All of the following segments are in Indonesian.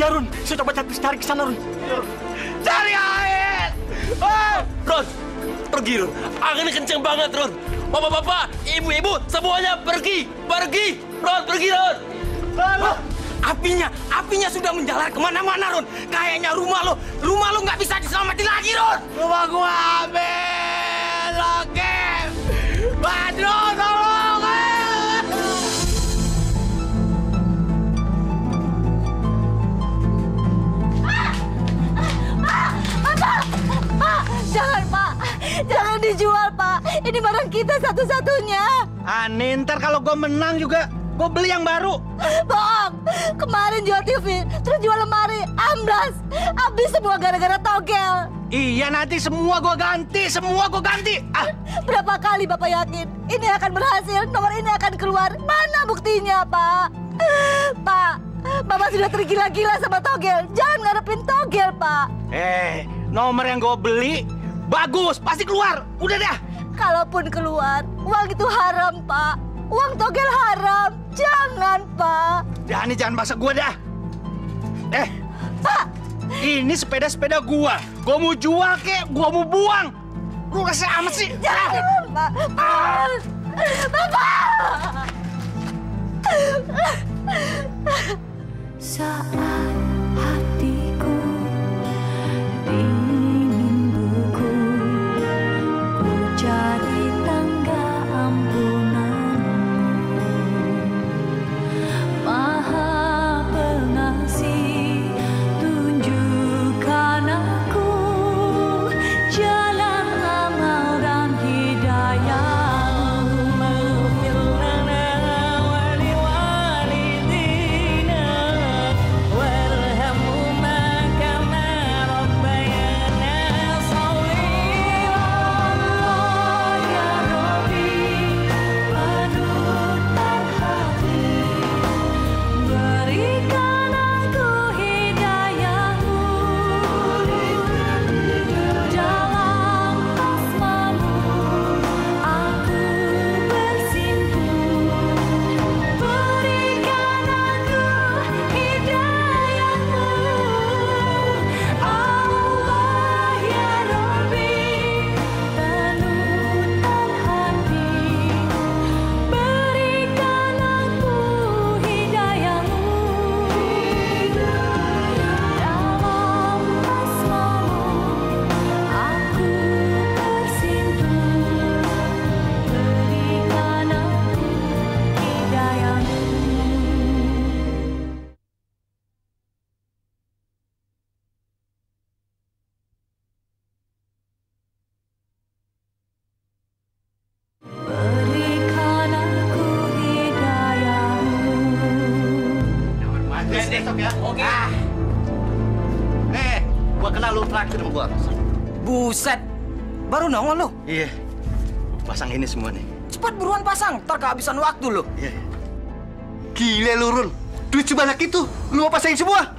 Iya, Run. Saya coba cari, cari ke sana, Run. Cari air! Oh! Ron, pergi Ron. Anginnya kenceng banget Ron. Bapak-bapak, ibu-ibu, semuanya pergi, pergi. Ron, pergi Ron. Loh, apinya, apinya sudah menjalar ke mana-mana, Ron. Kayaknya rumah lo, rumah lo nggak bisa diselamatin lagi, Ron. Rumah gua ambil, oke. Badro, dijual Pak. Ini barang kita satu-satunya. Aneh, ntar kalau gue menang juga, gue beli yang baru. Bohong, kemarin jual TV, terus jual lemari, amblas, habis semua gara-gara togel. Iya nanti semua gue ganti, semua gue ganti. Ah, Berapa kali Bapak yakin ini akan berhasil, nomor ini akan keluar? Mana buktinya, Pak? Pak, Bapak sudah tergila-gila sama togel. Jangan ngadepin togel, Pak. eh, nomor yang gue beli bagus, pasti keluar. Udah dah. Kalaupun keluar, uang itu haram, Pak. Uang togel haram. Jangan, Pak. Dah nih jangan maksa gue dah. Eh, Pak, ini sepeda-sepeda gua. Gua mau jual kek, gua mau buang. Lu rasa amat sih. jangan, Pak. Pak. Bapak. Saat hatiku Besok ya. Oke. Nih, gua kenal lu traktir sama gua. Buset, baru nongol lo. Iya. Pasang ini semua nih. Cepat buruan pasang, ntar kehabisan waktu lo. Iya. Gila lu, Run. Duit sebanyak itu, lu mau pasangin semua?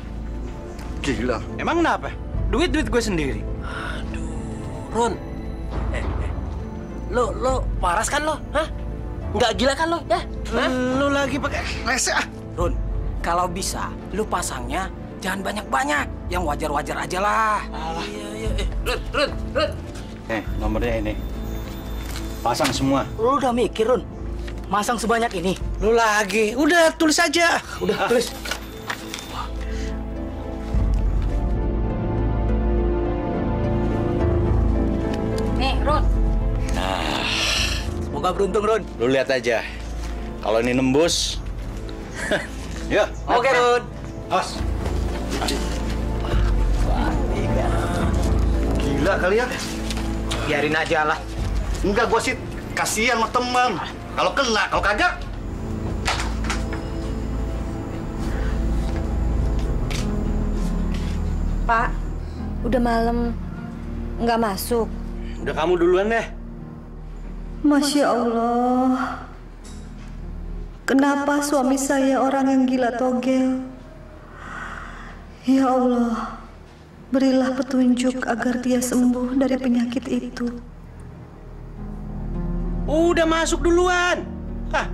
Gila. Emang kenapa? Duit-duit gue sendiri. Ron, eh, eh. Lo, lo waras kan lo? Hah? Nggak gila kan lo? Ya? Hah? Lu lagi pakai rese ah. Run, kalau bisa, lu pasangnya jangan banyak-banyak. Yang wajar-wajar aja lah. Iya, iya. Eh, Ron, Ron. Eh, nomornya ini. Pasang semua. Lu udah mikir, Run? Masang sebanyak ini? Lu lagi. Udah, tulis aja. Udah, tulis. Nih, Run. Semoga beruntung, Run. Lu lihat aja. Kalau ini nembus. ya. Oke, Run. Os. Gila kali ya. Biarin aja lah. Enggak, gua sih kasihan sama teman. Kalau kena, kalau kagak. Pak, udah malam. Nggak masuk. Udah kamu duluan deh. Masya Allah Kenapa suami saya orang yang gila togel? Ya Allah, berilah petunjuk agar dia sembuh dari penyakit itu. Udah masuk duluan. Hah?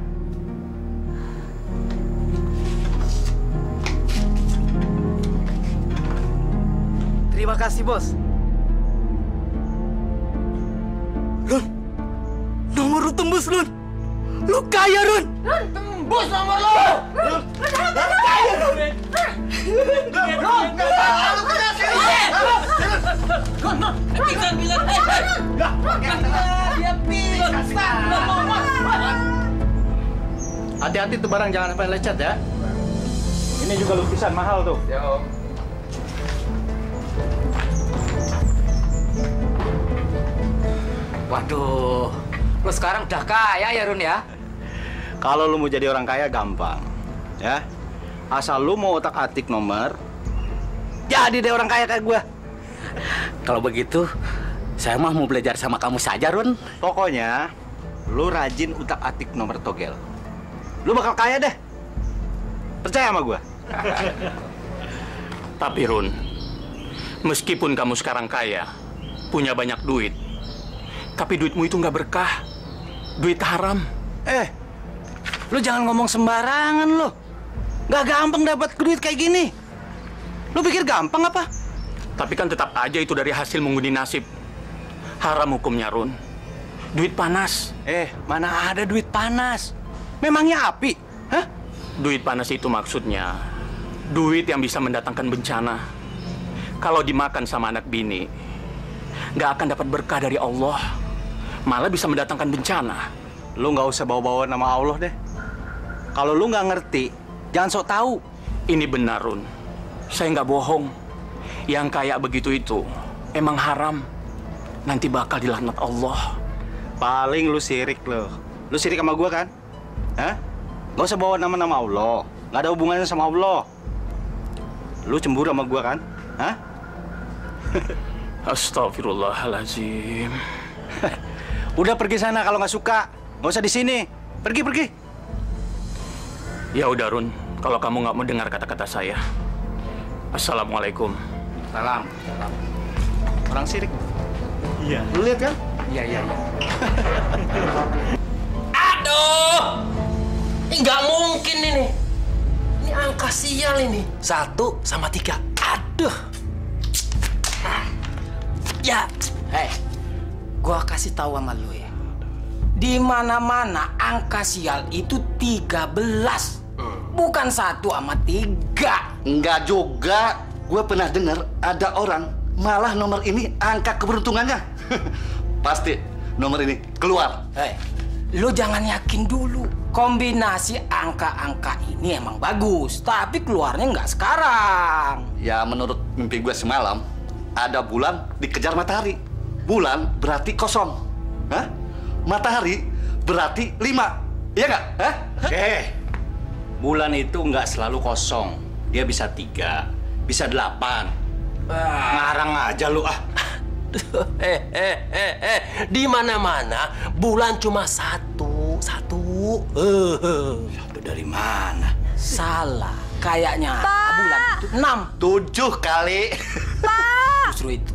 Terima kasih, Bos. Run, nomor tembus, Run. Lu kaya, Run. Tembus nomor lo! Hati-hati tuh barang jangan sampai lecet ya. Ini juga lukisan mahal tuh. Ya om. Waduh, lu sekarang udah kaya ya, Run ya? Kalau lu mau jadi orang kaya gampang, ya. Asal lu mau otak-atik nomor, jadi deh orang kaya kayak gua. Kalau begitu, saya mah mau belajar sama kamu saja, Run. Pokoknya, lu rajin utak-atik nomor togel. Lu bakal kaya deh. Percaya sama gua. Tapi Run, meskipun kamu sekarang kaya, punya banyak duit, tapi duitmu itu nggak berkah. Duit haram. Eh, lu jangan ngomong sembarangan lu. Gak gampang dapat duit kayak gini. Lu pikir gampang apa? Tapi kan tetap aja itu dari hasil mengundi nasib. Haram hukumnya, Run. Duit panas. Eh, mana ada duit panas? Memangnya api? Hah? Duit panas itu maksudnya duit yang bisa mendatangkan bencana. Kalau dimakan sama anak bini, nggak akan dapat berkah dari Allah. Malah bisa mendatangkan bencana. Lu nggak usah bawa-bawa nama Allah deh. Kalau lu nggak ngerti, jangan sok tahu. Ini benar, Run. Saya nggak bohong. Yang kayak begitu itu emang haram. Nanti bakal dilaknat Allah. Paling lu sirik lo. Lu sirik sama gua kan? Hah? Gak usah bawa nama-nama Allah. Gak ada hubungannya sama Allah. Lu cemburu sama gua kan? Hah? Astagfirullahalazim. Udah pergi sana kalau nggak suka. Gak usah di sini. Pergi, pergi. Ya udah, Run. Kalau kamu nggak mau dengar kata-kata saya. Assalamualaikum. Salam. Orang sirik. Iya. Lu lihat kan? Iya, iya, iya. Aduh! Ini nggak mungkin ini. Ini angka sial ini. Satu sama tiga. Aduh. Ya, hei, gua kasih tahu sama lu ya. Di mana-mana angka sial itu 13. Bukan satu sama tiga. Enggak juga. Gue pernah dengar ada orang malah nomor ini angka keberuntungannya. Pasti nomor ini keluar. Hei, lu jangan yakin dulu. Kombinasi angka-angka ini emang bagus, tapi keluarnya nggak sekarang. Ya menurut mimpi gue semalam, ada bulan dikejar matahari. Bulan berarti kosong. Hah? Matahari berarti lima. Iya nggak? Hah? Eh, bulan itu nggak selalu kosong. Dia bisa tiga, bisa delapan. Ngarang aja lu ah. Eh, eh, eh, eh. Di mana-mana bulan cuma satu, satu. Eh, eh. Itu dari mana? Salah, kayaknya bulan itu enam. Tujuh kali. Justru itu,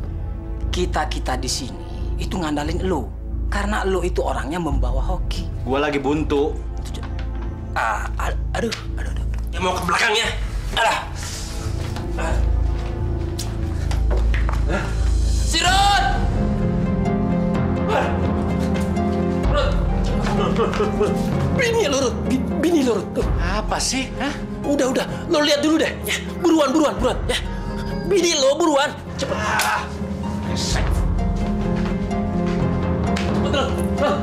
kita-kita di sini itu ngandalin lu. Karena lu itu orangnya membawa hoki. Gua lagi buntu. Ah, a- aduh, aduh, aduh. Ya mau ke belakangnya. Alah. Ah. Si Rod! Bini lo. Bi- Bini lo. Tuh. Apa sih? Hah? Udah, udah. Lo lihat dulu deh. Ya, buruan, buruan, buruan. Ya. Bini lo, buruan. Cepet. Ah, Resek. Betul. Rod.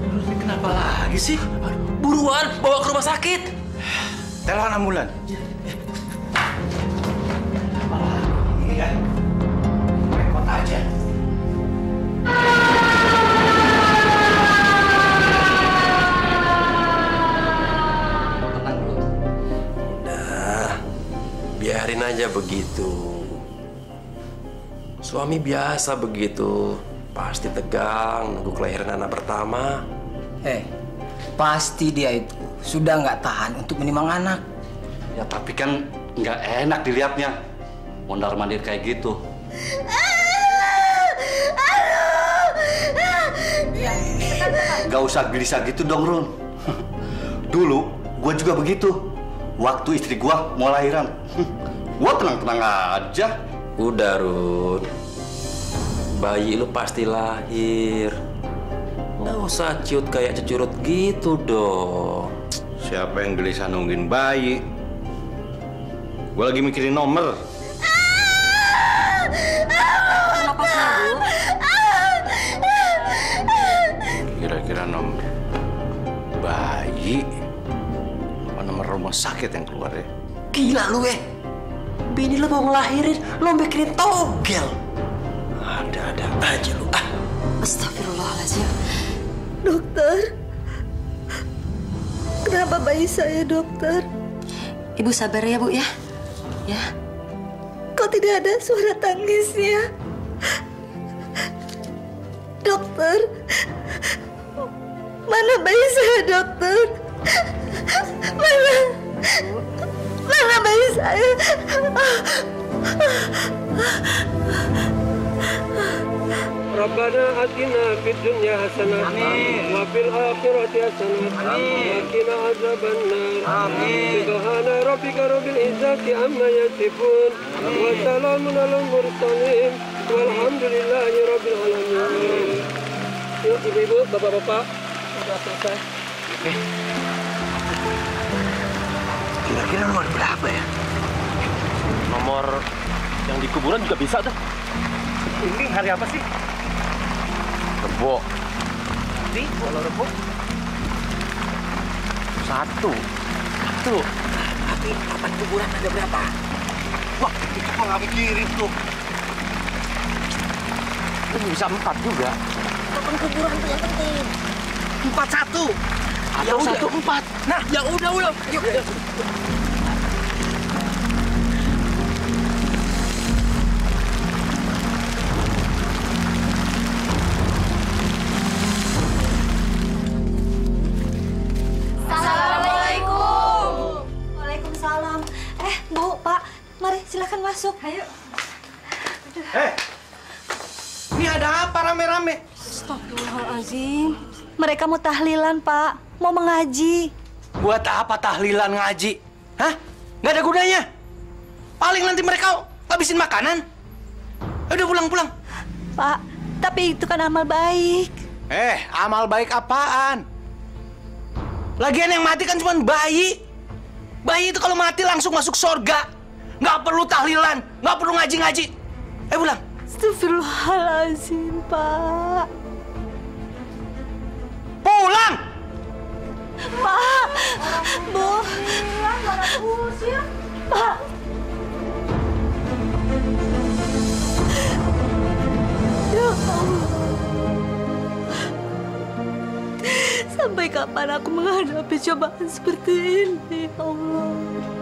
Ini kenapa lagi sih? Buruan, bawa ke rumah sakit. Telepon ambulan. Iya. Biarin aja begitu. Suami biasa begitu. Pasti tegang nunggu kelahiran anak pertama. Eh, pasti dia itu sudah nggak tahan untuk menimang anak. Ya tapi kan nggak enak dilihatnya. Mondar mandir kayak gitu. Gak usah gelisah gitu dong, Run. Dulu, gue juga begitu. Waktu istri gue mau lahiran. gue tenang-tenang aja. Udah, Run. Bayi lu pasti lahir. Nggak usah ciut kayak cecurut gitu dong. Siapa yang gelisah nungguin bayi? Gue lagi mikirin nomor. Kenapa sih, Bu? Rumah sakit yang keluar ya? Gila lu, eh. Bini lu mau ngelahirin, lu mikirin togel. Ada-ada aja lu. Ah, Astagfirullahaladzim. Dokter. Kenapa bayi saya, dokter? Ibu sabar ya, Bu ya. Ya. Kok tidak ada suara tangisnya? Dokter. Mana bayi saya, dokter? Mana? Mana bayi saya? Rabbana atina fid dunya hasanah wa fil akhirati hasanah wa qina azabannar. Amin. Subhana rabbika rabbil izzati amma yasifun wa salamun alal mursalin walhamdulillahi rabbil alamin. Ibu-ibu, bapak-bapak, sudah selesai. Okay kira-kira nomor berapa ya? Nomor yang di kuburan juga bisa tuh. Ini hari apa sih? Rebo. Nanti kalau rebo Satu. Satu. Tapi kapan kuburan ada berapa? Wah, itu mah nggak mikirin tuh. Itu bisa empat juga. Kapan kuburan itu yang penting? Empat satu. Ada satu empat. Nah, ya udah udah. Yuk. Assalamualaikum. Waalaikumsalam. Eh, Bu, Pak, mari silakan masuk. Ayo. Eh, ini ada apa rame-rame? Astagfirullahaladzim. Mereka mau tahlilan, Pak. Mau mengaji. Buat apa tahlilan ngaji? Hah? Nggak ada gunanya. Paling nanti mereka habisin makanan. Udah pulang-pulang. Pak, tapi itu kan amal baik. Eh, amal baik apaan? Lagian yang mati kan cuma bayi. Bayi itu kalau mati langsung masuk surga. Nggak perlu tahlilan, nggak perlu ngaji-ngaji. Eh pulang. Astagfirullahaladzim, Pak. Pulang! Pak, Bu. Pak. Ya. Sampai kapan aku menghadapi cobaan seperti ini, ya Allah?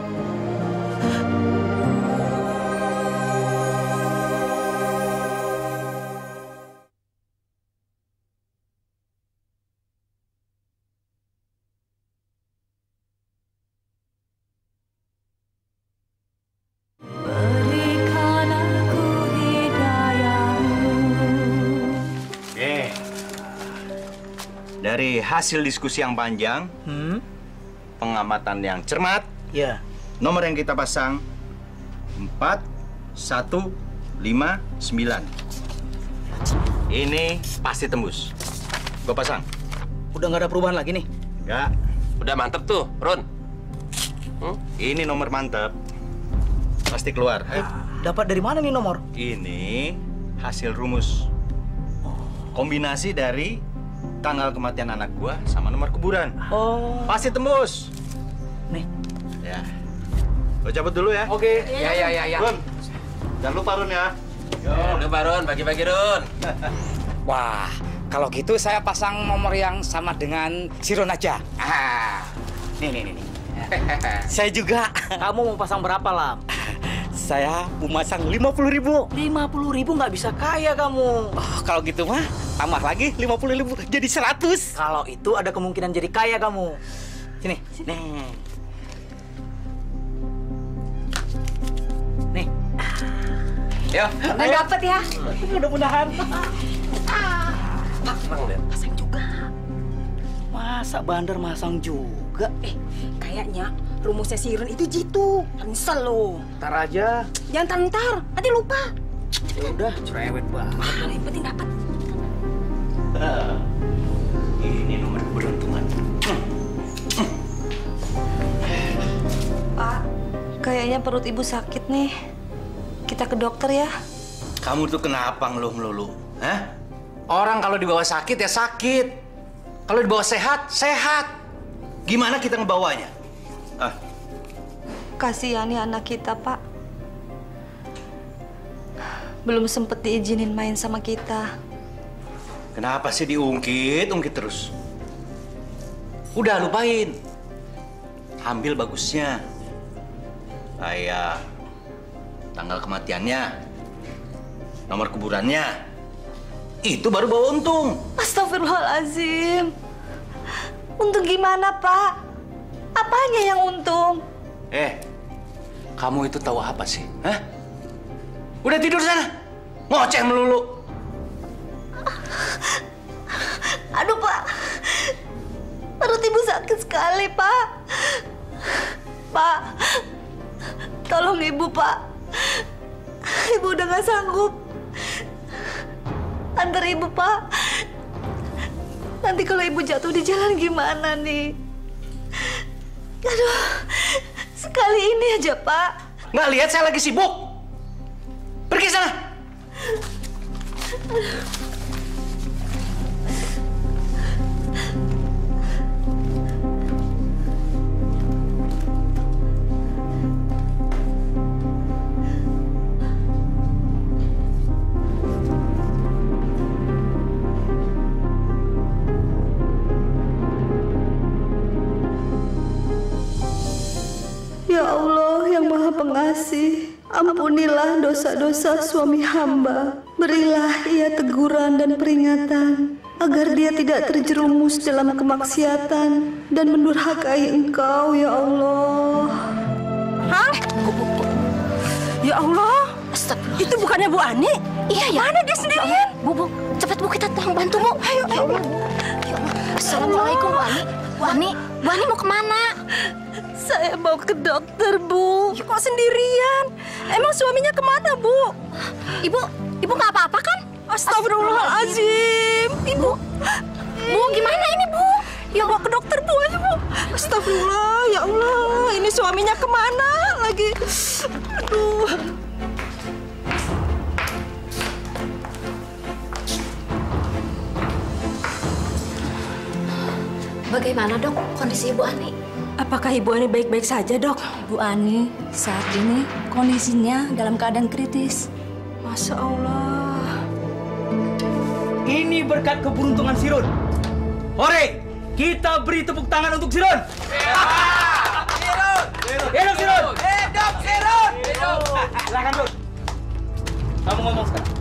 Dari hasil diskusi yang panjang, pengamatan yang cermat, Ya. nomor yang kita pasang 4 1 5 9. Ini pasti tembus. Gue pasang. Udah nggak ada perubahan lagi nih. Enggak. Udah mantep tuh, Ron. Ini nomor mantap. Pasti keluar. Ayo. Dapat dari mana nih nomor? Ini hasil rumus. Kombinasi dari tanggal kematian anak gua sama nomor kuburan. Oh. Pasti tembus. Nih. Ya. Lo cabut dulu ya. Oke. Ya, ya, ya, ya. Run. Jangan lupa Run ya. Udah, Pak Ron. Bagi-bagi, Ron. Wah, kalau gitu saya pasang nomor yang sama dengan Siron aja. Ah, Nih, nih, nih. nih. saya juga. Kamu mau pasang berapa, Lam? Saya mau masang 50 ribu. 50 ribu nggak bisa kaya kamu. Oh, kalau gitu mah Tambah lagi 50 ribu jadi 100. Kalau itu ada kemungkinan jadi kaya kamu. Sini, nih. Nih. Yo. Nggak dapet ya? Mudah-mudahan. Masang juga. Masa bandar masang juga? Eh, kayaknya rumusnya siren itu jitu. Nyesel lo. Ntar aja. Jangan ntar, nanti lupa. Ya udah, cerewet banget. Ah, yang penting dapat. Ini nomor keberuntungan. Pak, kayaknya perut ibu sakit nih. Kita ke dokter ya. Kamu tuh kenapa ngeluh melulu? Hah? Orang kalau dibawa sakit ya sakit. Kalau dibawa sehat, sehat. Gimana kita ngebawanya? Ah, Kasihani anak kita, Pak. Belum sempet diizinin main sama kita. kenapa sih diungkit, ungkit terus? Udah lupain. Ambil bagusnya. Kayak tanggal kematiannya, nomor kuburannya. Itu baru bawa untung. Astagfirullahalazim. Untung gimana, Pak? Apanya yang untung? Eh, kamu itu tahu apa sih? Hah? Udah tidur sana. Ngoceh melulu. Aduh, Pak. Perut ibu sakit sekali, Pak. Pak, tolong ibu, Pak. Ibu udah gak sanggup. Antar ibu, Pak. Nanti kalau ibu jatuh di jalan gimana nih? Aduh, sekali ini aja, Pak. Nggak lihat saya lagi sibuk. Pergi sana. Ya dosa-dosa suami hamba. Berilah ia teguran dan peringatan, agar dia tidak terjerumus dalam kemaksiatan dan mendurhakai engkau, ya Allah. Hah? Ya Allah. Itu bukannya Bu Ani? Iya ya. Mana dia sendirian? Bu, Bu, cepat Bu kita tolong bantu Bu. Ayo, ayo. Ya Allah. Assalamualaikum Bu Ani. Bu Ani, Bu Ani mau ke mana? Saya mau ke dokter, Bu. Ya, kok sendirian? Emang suaminya ke mana, Bu? Ibu, Ibu nggak apa-apa kan? Astagfirullahaladzim. Ibu, Bu gimana ini Bu? Ya bawa ke dokter, Bu aja, Bu. Astagfirullah, ya Allah. Ini suaminya ke mana lagi? Aduh. Bagaimana dok kondisi Ibu Ani? Apakah Ibu Ani baik-baik saja, dok? Bu Ani saat ini kondisinya dalam keadaan kritis. Masya Allah. Ini berkat keberuntungan Sirun. Hore, kita beri tepuk tangan untuk Sirun. Sirun! Hidup Sirun! Hidup Sirun! Silakan, Run. Kamu ngomong sekarang.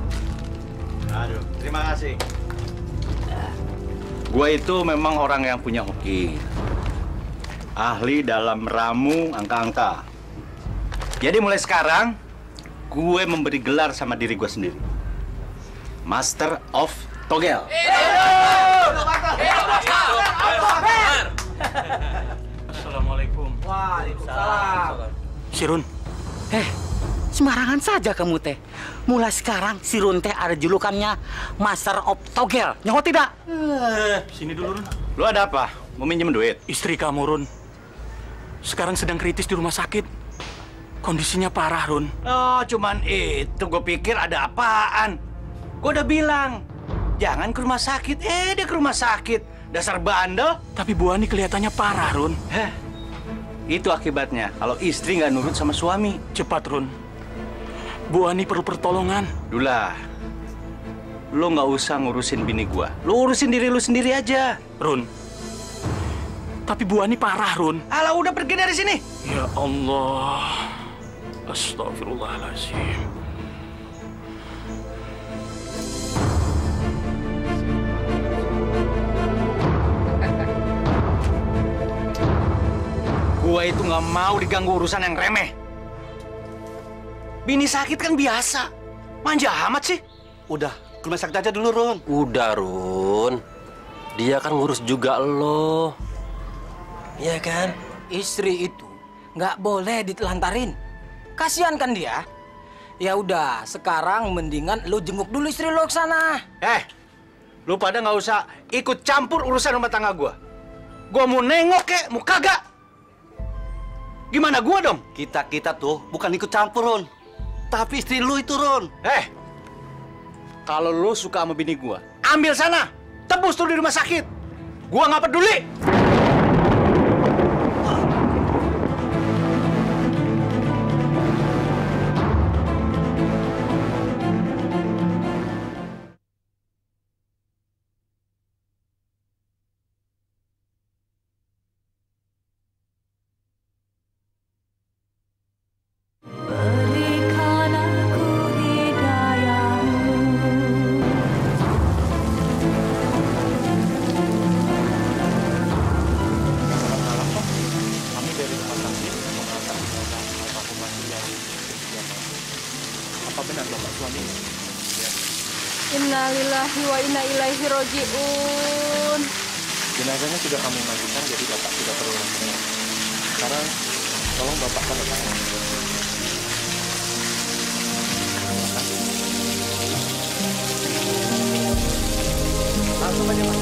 Aduh, terima kasih. Gua itu memang orang yang punya hoki. Ahli dalam meramu angka-angka. Jadi mulai sekarang, gue memberi gelar sama diri gue sendiri. Master of Togel. Assalamualaikum. Waalaikumsalam. Sirun, Eh, sembarangan saja kamu teh. Mulai sekarang si Run teh ada julukannya Master of Togel. Nyawa tidak? sini dulu, Run. Lu ada apa? Mau minjem duit? Istri kamu, Run. Sekarang sedang kritis di rumah sakit. Kondisinya parah, Run. Oh, cuman itu. Gue pikir ada apaan. Gue udah bilang, jangan ke rumah sakit. Eh, dia ke rumah sakit. Dasar bandel. Tapi Bu Ani kelihatannya parah, Run. Heh, itu akibatnya kalau istri nggak nurut sama suami. Cepat, Run. Bu Ani perlu pertolongan. Dula, lu nggak usah ngurusin bini gua. Lu urusin diri lu sendiri aja. Run. Tapi Bu Ani parah, Run. Alah, udah pergi dari sini. Ya Allah. Astagfirullahaladzim. Gua itu nggak mau diganggu urusan yang remeh. Bini sakit kan biasa. Manja amat sih. Udah, ke rumah aja dulu, Run. Udah, Run. Dia kan ngurus juga lo. Iya kan? Istri itu nggak boleh ditelantarin. Kasihan kan dia? Ya udah, sekarang mendingan lu jenguk dulu istri lo ke sana. Eh, lu pada nggak usah ikut campur urusan rumah tangga gua. Gua mau nengok kek, mau kagak. Gimana gua dong? Kita-kita tuh bukan ikut campur, Ron. Tapi istri lu itu, Ron. Eh, kalau lu suka sama bini gua, ambil sana, tebus tuh di rumah sakit. Gua nggak peduli. Roji'un. Jenazahnya sudah kami mandikan, jadi bapak tidak perlu lagi. Sekarang tolong bapak tanda tangan. Langsung aja mas.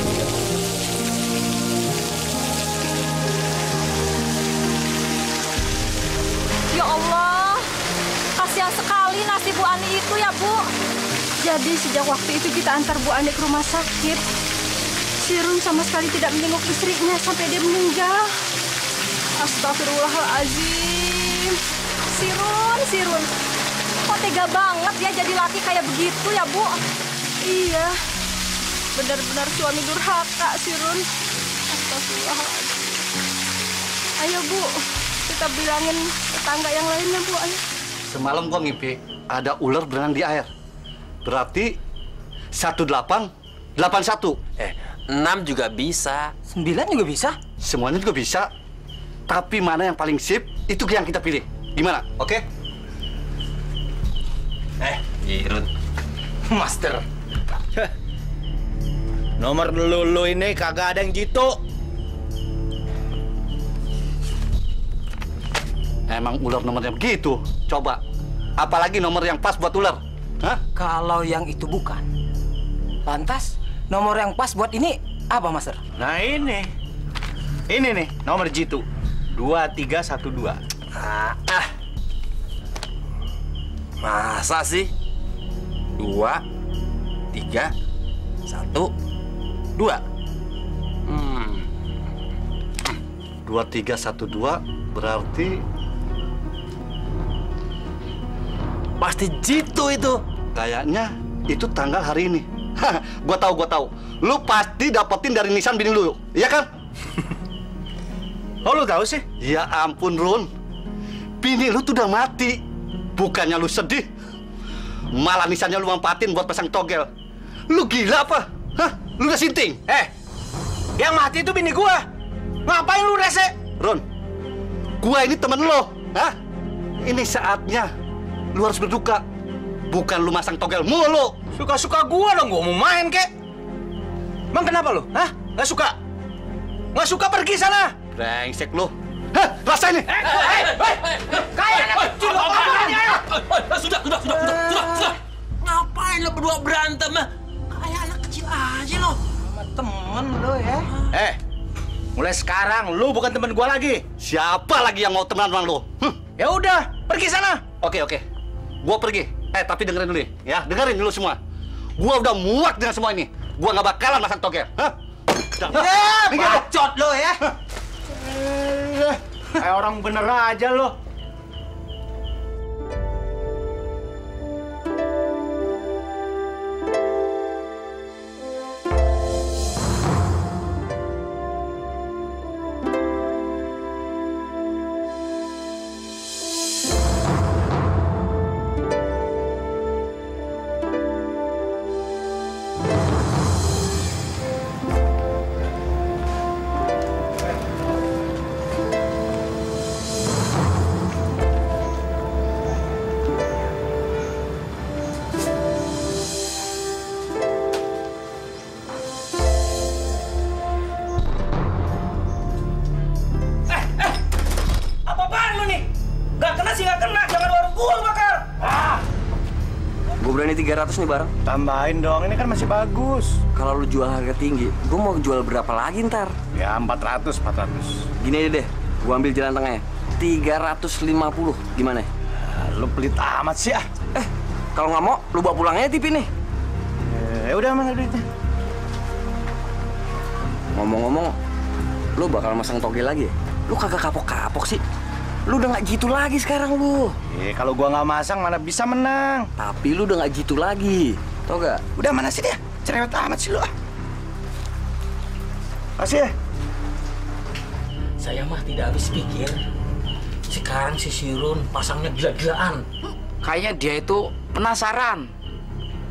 Ya Allah, kasihan sekali nasib Bu Ani itu ya Bu. Jadi sejak waktu itu kita antar Bu Ani ke rumah sakit. Sirun sama sekali tidak menengok istrinya sampai dia meninggal. Astagfirullahaladzim. Sirun, Sirun. Kok tega banget ya jadi laki kayak begitu ya Bu? Iya, benar-benar suami durhaka Sirun. Astagfirullahaladzim. Ayo Bu, kita bilangin tetangga yang lainnya Bu. Ayo. Semalam gua ngimpi ada ular berenang di air. Berarti 1881. Eh, 6 juga bisa. 9 juga bisa? Semuanya juga bisa. Tapi mana yang paling sip, itu yang kita pilih. Gimana? Oke? Eh, Jirut. Master. Nomor lu ini kagak ada yang jitu. Emang ular nomornya begitu. Coba. Apalagi nomor yang pas buat ular. Hah? Kalau yang itu bukan. Lantas, nomor yang pas buat ini apa, Master? Nah ini. Ini nih, nomor jitu. 2312. Ah, ah. Masa sih? Dua, tiga, satu, dua. Hmm. 2312 berarti Pasti jitu itu. Kayaknya itu tanggal hari ini. Gua tahu, gua tahu. Lu pasti dapetin dari nisan bini lu, iya kan? Oh lu tahu sih? Ya ampun, Run. Bini lu tuh udah mati. Bukannya lu sedih. Malah nisannya lu manfaatin buat pasang togel. Lu gila apa? Hah? Lu udah sinting? Eh, yang mati itu bini gua. Ngapain lu rese? Ron, gua ini temen lo. Hah? Ini saatnya lu harus berduka. Bukan lu masang togel mulu. Suka-suka gua dong, gua mau main kek. Emang kenapa lu? Hah? Gak suka? Gak suka pergi sana. Brengsek lu. Hah? Rasain nih. Kayak anak kecil lo ngomongnya. Sudah, sudah, sudah, sudah, sudah, sudah. Ngapain lo berdua berantem? Kayak anak kecil aja lo. Temen lo ya. Eh, mulai sekarang lu bukan teman gua lagi. Siapa lagi yang mau temenan sama lu? Hm. Ya udah, pergi sana. Oke, oke. Gua pergi. Eh, tapi dengerin dulu nih. Ya, dengerin dulu semua. Gua udah muak dengan semua ini. Gua nggak bakalan masang togel. Hah? Ya, bacot lo ya. Kayak orang bener aja lo. 300 nih barang. Tambahin dong, ini kan masih bagus. Kalau lu jual harga tinggi, gue mau jual berapa lagi ntar? Ya 400, 400. Gini aja deh, gue ambil jalan tengahnya. 350, gimana? Lu pelit amat sih ah. Eh, kalau nggak mau, lu bawa pulang aja TV nih. Ya udah mana duitnya? Ngomong-ngomong, lu bakal masang toge lagi ya? Lu kagak kapok-kapok sih. Lu udah nggak gitu lagi sekarang lu. Eh, kalau gua nggak masang mana bisa menang. Tapi lu udah nggak gitu lagi. Tau gak? Udah mana sih dia? Cerewet amat sih lu ah. Kasih ya. Saya mah tidak habis pikir. Sekarang si Sirun pasangnya gila-gilaan. Kayaknya dia itu penasaran.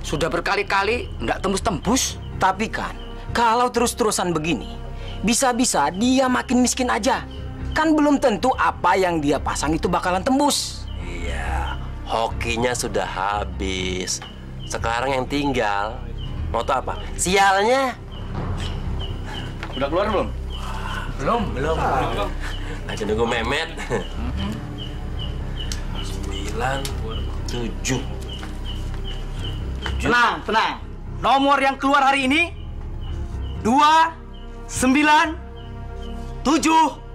Sudah berkali-kali nggak tembus-tembus. Tapi kan, kalau terus-terusan begini, bisa-bisa dia makin miskin aja. Kan belum tentu apa yang dia pasang itu bakalan tembus. Iya, hokinya sudah habis. Sekarang yang tinggal, mau tau apa? Sialnya. Udah keluar belum? Belum, belum. Aja nunggu Memet. Sembilan, tujuh. Tenang, tenang. Nomor yang keluar hari ini dua sembilan tujuh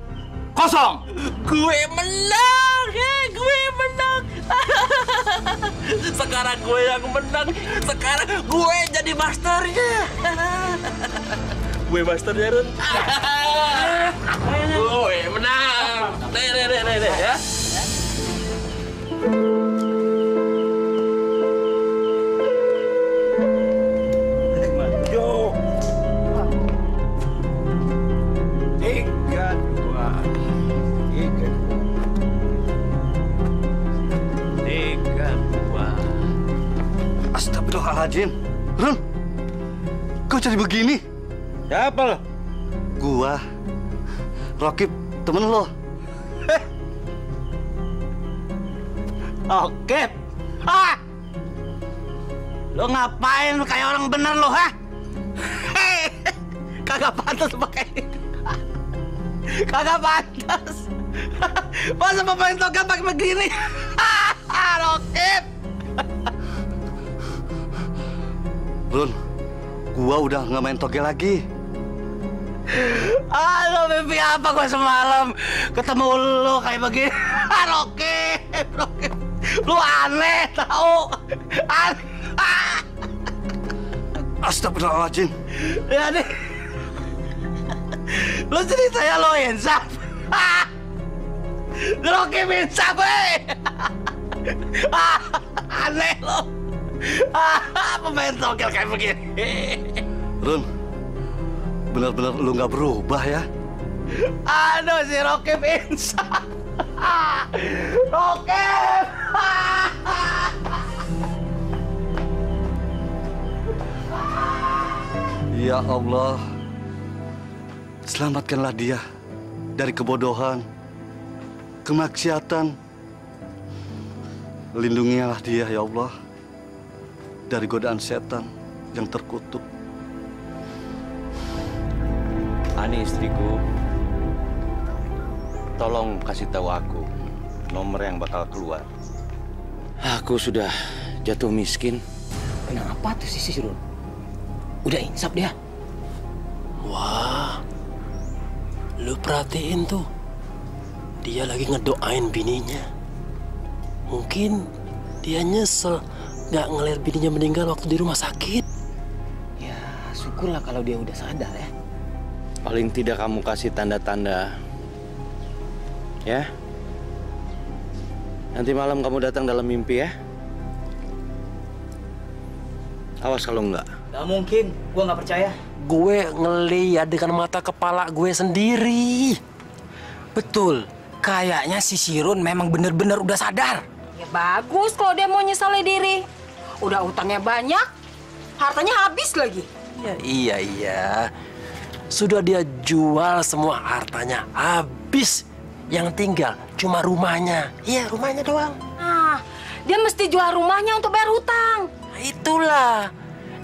kosong. Gue menang, eh, gue menang. Sekarang gue yang menang. Sekarang gue jadi masternya. gue masternya, Run. gue menang. Siapa lo? Gua, Rokib, temen lo. Oke. Ah! Lo ngapain kayak orang bener lo, ha? Hei! Kagak pantas pakai. Kagak pantas. Masa pemain toga pakai begini? Rokib! Run, gua udah nggak main toge lagi. Halo, mimpi apa gua semalam? Ketemu lo kayak begini. Rokib, Rokib. Lu aneh, tahu? Aneh. Astagfirullahaladzim. Ya deh. Lo cerita ya lo insaf. Rokib insaf, eh. Aneh lo. Pemain togel kayak begini. Run, benar-benar lu nggak berubah ya? Aduh, si Rokib insaf. Rokib! Ya Allah, selamatkanlah dia dari kebodohan, kemaksiatan. Lindungilah dia ya Allah dari godaan setan yang terkutuk. Ani istriku, tolong kasih tahu aku nomor yang bakal keluar. Aku sudah jatuh miskin. Kenapa tuh si Sirun? Udah insap dia. Wah, lu perhatiin tuh. Dia lagi ngedoain bininya. Mungkin dia nyesel nggak ngeliat bininya meninggal waktu di rumah sakit. Ya, syukurlah kalau dia udah sadar ya. Paling tidak kamu kasih tanda-tanda. Ya? Nanti malam kamu datang dalam mimpi ya. Awas kalau enggak. Gak mungkin, gua nggak percaya. Gue ngeliat dengan mata kepala gue sendiri. Betul. Kayaknya si Sirun memang bener-bener udah sadar. Ya bagus kalau dia mau nyesali diri. Udah utangnya banyak, hartanya habis lagi. Ya, iya, iya. Sudah dia jual semua hartanya habis. Yang tinggal cuma rumahnya. Iya, rumahnya doang. Nah, dia mesti jual rumahnya untuk bayar hutang. Nah, itulah.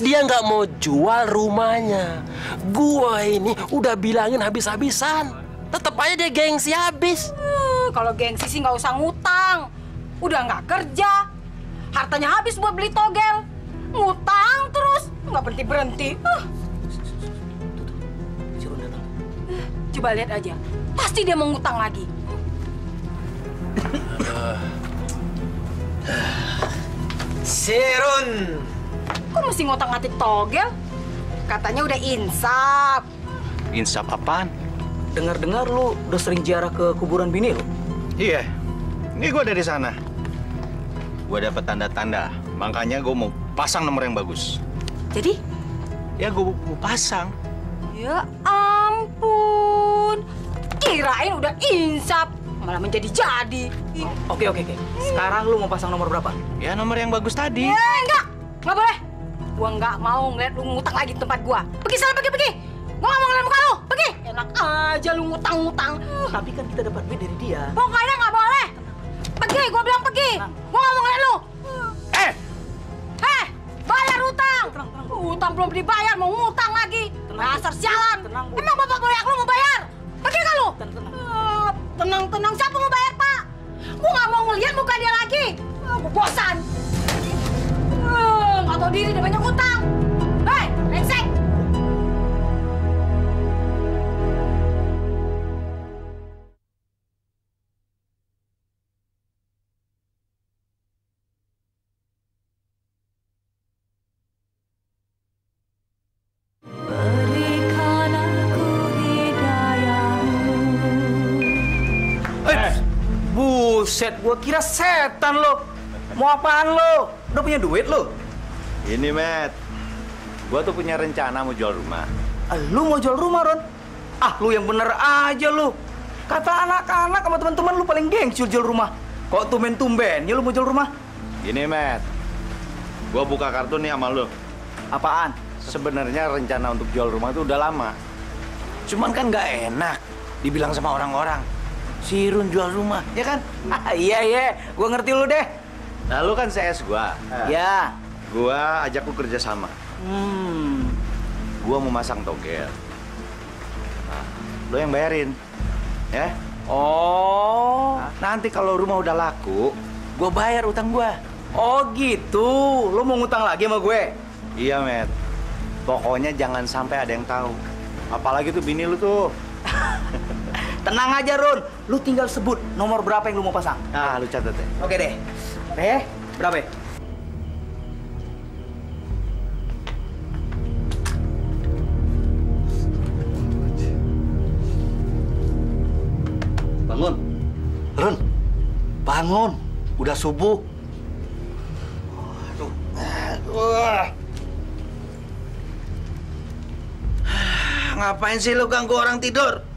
Dia nggak mau jual rumahnya. Gua ini udah bilangin habis-habisan. Tetap aja dia gengsi habis. Hmm, kalau gengsi sih nggak usah ngutang. Udah nggak kerja. Hartanya habis buat beli togel. Ngutang terus, nggak berhenti berhenti. Coba lihat aja, pasti dia mau ngutang lagi. Sirun. Kok mesti ngutang ngatik togel? Katanya udah insaf. Insaf apaan? Dengar-dengar lu udah sering ziarah ke kuburan bini lu? Iya. Ini gue dari sana. Gue dapat tanda-tanda. Makanya gue mau pasang nomor yang bagus. Jadi? Ya gue mau pasang. Ya. Kirain udah insaf, malah menjadi-jadi. Oke oke oke. Sekarang lu mau pasang nomor berapa? Ya nomor yang bagus tadi. Eh, enggak. Enggak boleh. Gua enggak mau ngeliat lu ngutang lagi di tempat gua. Pergi sana, pergi, pergi. Gua nggak mau ngeliat muka lu. Pergi. Enak aja lu ngutang-ngutang. Tapi kan kita dapat duit dari dia. Pokoknya nggak boleh. Pergi, gua bilang pergi. Gua nggak mau ngeliat lu. Eh! Eh, bayar utang. Utang belum dibayar, mau ngutang lagi. Dasar sialan. Emang bapak boyak lu mau bayar? Pergi kan lu? Eh, Tenang. Siapa mau bayar, Pak? Gua nggak mau ngeliat muka dia lagi. Gua bosan. Eh, Nggak tahu diri, dia banyak utang. Gua kira setan lo. Mau apaan lo? Udah punya duit lo? Ini, Matt. Gue tuh punya rencana mau jual rumah. Ah, lu mau jual rumah, Ron? Ah, lu yang bener aja lu. Kata anak-anak sama teman-teman lu paling gengsi jual rumah. Kok tumben-tumben ya lu mau jual rumah? Gini, Matt. Gue buka kartu nih sama lu. Apaan? Sebenarnya rencana untuk jual rumah itu udah lama. Cuman kan nggak enak dibilang sama orang-orang. Si Run jual rumah, ya kan? Ah, iya, iya. Gua ngerti lu deh. Nah, lu kan CS gua. Ya. Gua ajak lu kerja sama. Hmm. Gua mau masang togel. Nah, lu yang bayarin. Ya? Oh. Nanti kalau rumah udah laku, gua bayar utang gua. Oh gitu. Lu mau ngutang lagi sama gue? Iya, Matt. Pokoknya jangan sampai ada yang tahu. Apalagi tuh bini lu tuh. Tenang aja, Ron. Lu tinggal sebut nomor berapa yang lu mau pasang. Nah, lu catat deh. Oke deh. Eh, berapa? ya? Bangun. Ren. Bangun. Udah subuh. Ngapain sih lu ganggu orang tidur?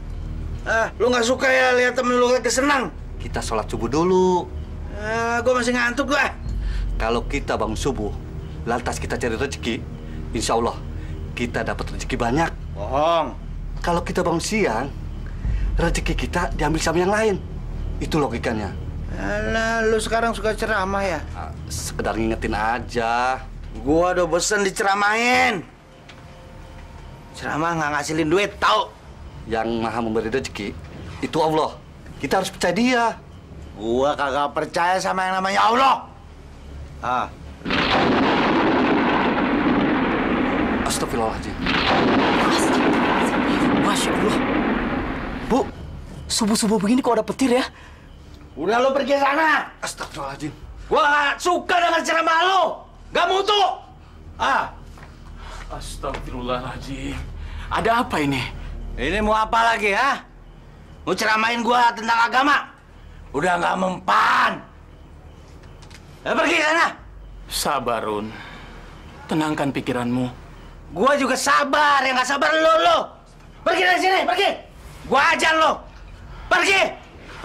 Ah, lu nggak suka ya lihat temen lu lagi senang? Kita sholat subuh dulu. Ah, gua masih ngantuk gua. Kalau kita bangun subuh, lantas kita cari rezeki, insya Allah kita dapat rezeki banyak. Bohong. Kalau kita bangun siang, rezeki kita diambil sama yang lain. Itu logikanya. Alah, lu sekarang suka ceramah ya? Sekedar ngingetin aja. Gua udah bosen diceramain. Ceramah nggak ngasilin duit, tau? Yang maha memberi rezeki, itu Allah. Kita harus percaya dia. Gua kagak percaya sama yang namanya Allah. Ah, Astagfirullahaladzim. Masya Allah. Bu, subuh-subuh begini kok ada petir ya? Udah lu pergi sana. Astagfirullahaladzim. Gua nggak suka dengan ceramah lu. Gak mutu. Ah, Astagfirullahaladzim. Ada apa ini? Ini mau apa lagi, ha? Mau ceramain gua tentang agama? Udah nggak mempan. Ya, pergi sana. Sabar, Run. Tenangkan pikiranmu. Gua juga sabar, yang nggak sabar lu, lu. Pergi dari sini, pergi. Gua ajar lu. Pergi.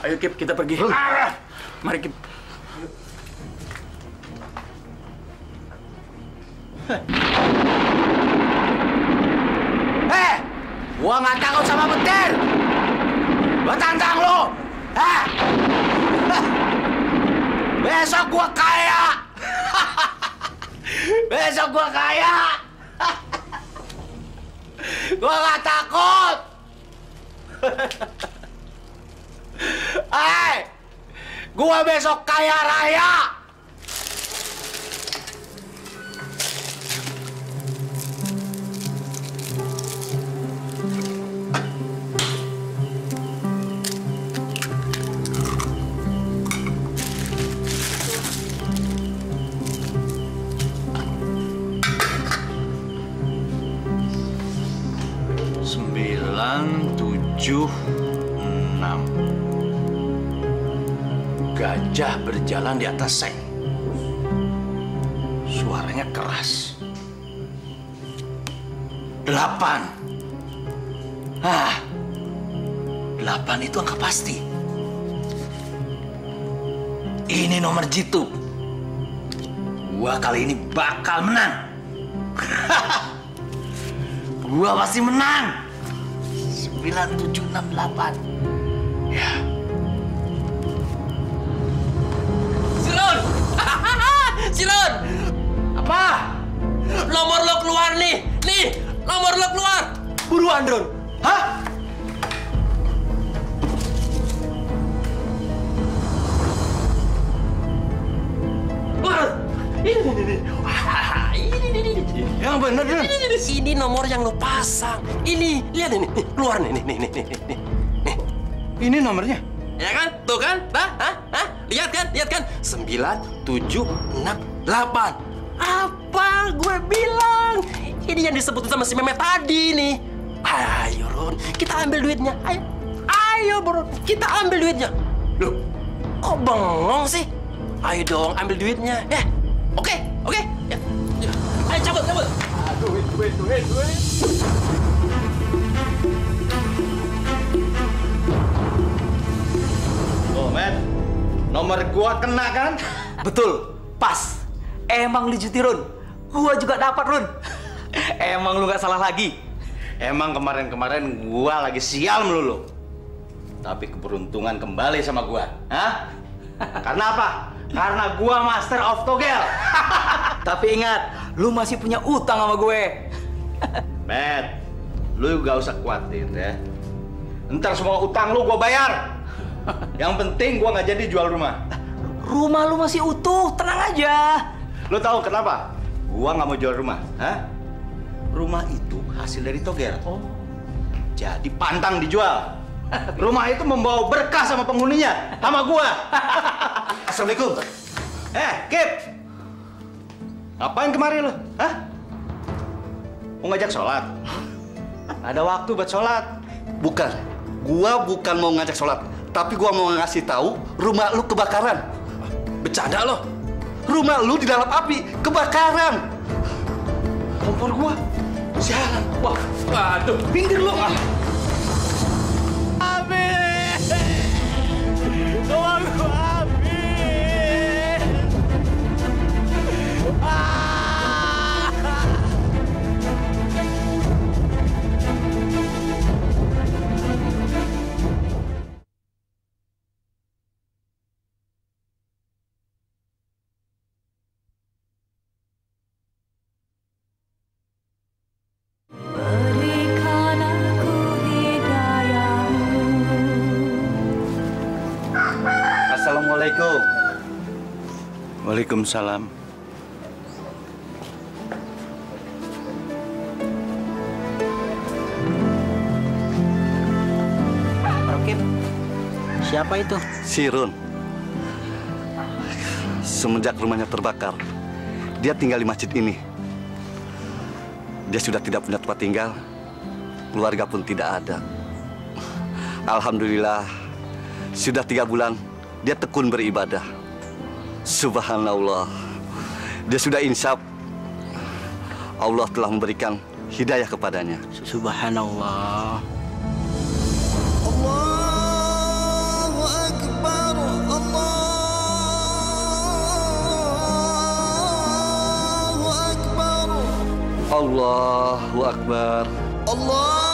Ayo, Kip, kita pergi. Ah. Mari, Kip. Eh, gua nggak takut sama petir. Gua tantang lu. Eh, besok gua kaya. besok gua kaya. gua nggak takut. Eh, gua besok kaya raya. Tujuh, enam. Gajah berjalan di atas seng. Suaranya keras. Delapan. Ah, delapan itu angka pasti. Ini nomor jitu. Gua kali ini bakal menang. Gua pasti menang. 9768. Ya. Silon! Silon! Apa? Nomor lo keluar nih! Nih! Nomor lo keluar! Buruan, Ron. Hah? Wah, Ini, ini, ini. Yang bener, Ron. Ini, nomor yang lo pasang. Ini, lihat ini. Nih, keluar nih, nih, nih, nih, nih, nih. Ini nomornya. Ya kan? Tuh kan? Hah? Hah? Hah? Lihat kan? Lihat kan? Sembilan, tujuh, enam, delapan. Apa gue bilang? Ini yang disebutin sama si Mehmet tadi nih. Ayo, Ron. Kita ambil duitnya. Ayo. Ayo, Bro. Kita ambil duitnya. Loh, kok bengong sih? Ayo dong, ambil duitnya. Ya. Oke, oke. Ya. Ya. Ayo, cabut, cabut. Duit, duit, duit, duit. Oh, Matt. Nomor gua kena kan? Betul, pas. Emang lu Juti, Run. Gua juga dapat, Run. Emang lu nggak salah lagi. Emang kemarin-kemarin gua lagi sial melulu. Tapi keberuntungan kembali sama gua. Hah? Karena apa? Karena gua master of togel. Tapi ingat, lu masih punya utang sama gue. Matt, lu gak usah khawatir ya. Ntar semua utang lu gua bayar. Yang penting gua nggak jadi jual rumah. Rumah lu masih utuh, tenang aja. Lu tahu kenapa? Gua nggak mau jual rumah. Hah? Rumah itu hasil dari togel. Oh. Jadi pantang dijual. Rumah itu membawa berkah sama penghuninya, sama gua. Assalamualaikum. Eh, Kip. Ngapain kemari lu? Hah? Mau ngajak sholat? Ada waktu buat sholat. Bukan. Gua bukan mau ngajak sholat, tapi gua mau ngasih tahu rumah lu kebakaran. Bercanda lo? Rumah lu di dalam api, kebakaran. Kompor gua. Sialan. Wah, aduh, pinggir lo. Ah. Aku hidayahmu Assalamualaikum. Waalaikumsalam. Siapa itu? Sirun. Semenjak rumahnya terbakar, dia tinggal di masjid ini. Dia sudah tidak punya tempat tinggal, keluarga pun tidak ada. Alhamdulillah, sudah tiga bulan dia tekun beribadah. Subhanallah, dia sudah insaf. Allah telah memberikan hidayah kepadanya. Subhanallah. Allahu Akbar. Allah